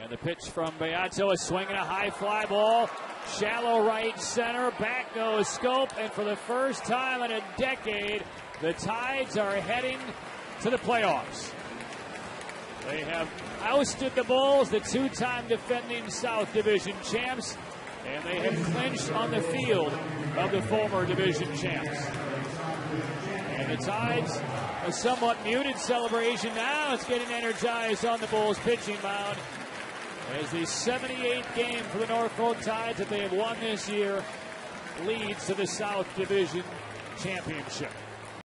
And the pitch from Beato is swinging a high fly ball. Shallow right center. Back goes Schoop. And for the first time in a decade, the Tides are heading to the playoffs. They have ousted the Bulls, the two time defending South Division champs, and they have clinched on the field of the former division champs. And the Tides, a somewhat muted celebration now, it's getting energized on the Bulls pitching mound as the 78th game for the Norfolk Tides that they have won this year leads to the South Division Championship.